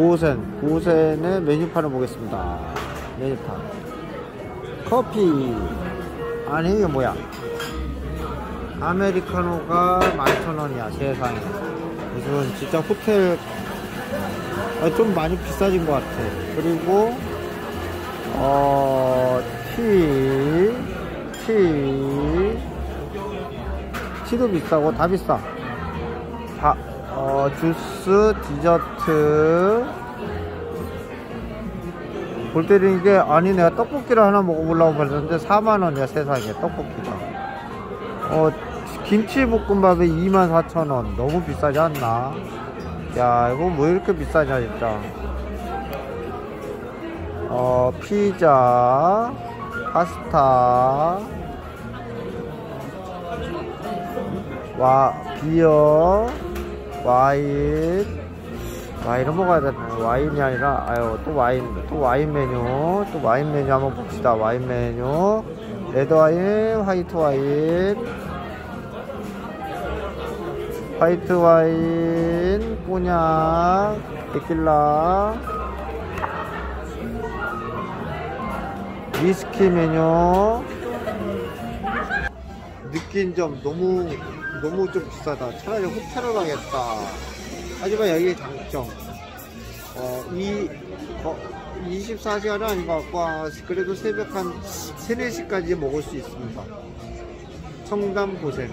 고센, 고센의 메뉴판을 보겠습니다. 메뉴판. 커피. 아니, 이게 뭐야? 아메리카노가 11,000원이야, 세상에. 무슨 진짜 호텔, 아, 좀 많이 비싸진 것 같아. 그리고, 어, 티, 티, 티도 비싸고 다 비싸. 바, 어, 주스, 디저트. 볼 때는 이게, 아니, 내가 떡볶이를 하나 먹어보려고 봤는데 4만원이야, 세상에, 떡볶이가. 어, 김치볶음밥에 24,000원. 너무 비싸지 않나? 야, 이거 왜 이렇게 비싸냐, 진짜. 어, 피자, 파스타, 와, beer, 와인, 와인을 먹어야 되네. 와인이 아니라, 아유, 또 와인, 또 와인 메뉴, 또 와인 메뉴 한번 봅시다. 와인 메뉴. 레드 와인, 화이트 와인, 화이트 와인, 꼬냑, 데킬라, 위스키 메뉴. 느낀 점 너무 너무 좀 비싸다. 차라리 호텔을 가겠다. 하지만 여기 장점. 어, 이, 어, 24시간은 아닌 것 같고, 아, 그래도 새벽 한 3, 4시까지 먹을 수 있습니다. 청담 고생.